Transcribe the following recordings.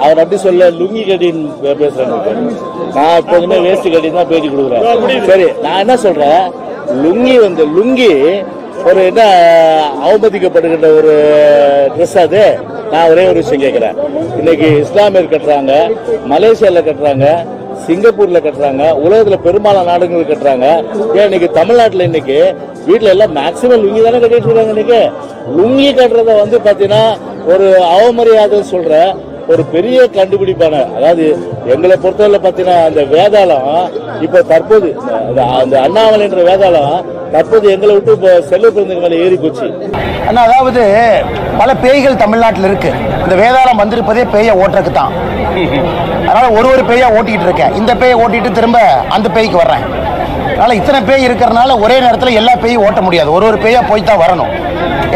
அவர் அப்படி சொல்ல லுங்கி கட்டின்னு பே- பேசுறாங்க இப்ப. நான் எப்போதுமே வேஷ்டி கட்டி தான் பேட்டி கொடுக்குறேன். சரி நான் என்ன சொல்றேன்? லுங்கி வந்து லுங்கி ஒரு என்ன அவமதிக்கப்படுகின்ற ஒரு ட்ரெஸ் அது? நான் ஒரே ஒரு விஷயம் கேட்கிறேன். இன்னைக்கு இஸ்லாமியர் கட்டுறாங்க மலேசியால கட்டுறாங்க சிங்கப்பூர்ல கட்டுறாங்க உலகத்துல பெரும்பாலான நாடுகள் கட்டுறாங்க. ஏன் இன்னைக்கு தமிழ்நாட்டுல இன்னைக்கு வீட்ல எல்லாம் மேக்சிமம் லுங்கி தானே கட்டிட்டு இருக்காங்க இன்னைக்கு? லுங்கி கட்டுறத வந்து பாத்தீங்கன்னா ஒரு அவமரியாதை சொல்ற ஒரு பெரிய கண்டுபிடிப்பான அதாவது எங்களை பொறுத்தவரை பார்த்தீங்கன்னா அந்த வேதாளம் இப்போ தற்போது அந்த- அண்ணாமலை அண்ணாமலைன்ற வேதாளம் தற்போது எங்களை விட்டு இப்போ செல்வ பிறந்தங்க மேலே ஏறி போச்சு. அண்ணா அதாவது பல பேய்கள் தமிழ்நாட்டில் இருக்கு. இந்த வேதாளம் வந்திருப்பதே பேயை ஓட்டுறதுக்கு தான். அதனால ஒரு ஒரு பேயா ஓட்டிக்கிட்டு இருக்கேன். இந்த பேயை ஓட்டிட்டு திரும்ப அந்த பேய்க்கு வர்றேன். அதனால இத்தனை பேய் இருக்கிறனால ஒரே நேரத்தில் எல்லா பேயும் ஓட்ட முடியாது. ஒரு ஒரு பேயா போய் தான் வரணும்.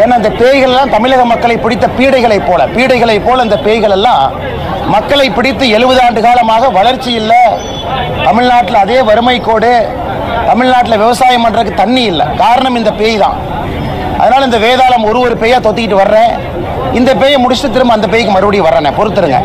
ஏன்னா இந்த பேய்கள் எல்லாம் தமிழக மக்களை பிடித்த பீடைகளை போல பீடைகளை போல இந்த பேய்கள் எல்லாம் மக்களை பிடித்து எழுபது ஆண்டு காலமாக வளர்ச்சி இல்லை. தமிழ்நாட்டில் அதே வறுமை கோடு தமிழ்நாட்டில் விவசாயம் பண்றதுக்கு தண்ணி இல்லை. காரணம் இந்த பேய் தான். அதனால இந்த வேதாளம் ஒரு ஒரு பேயா தொத்திக்கிட்டு வர்றேன். இந்த பேயை முடிச்சுட்டு திரும்ப அந்த பேய்க்கு மறுபடியும் வர்றேன். பொறுத்துருங்க.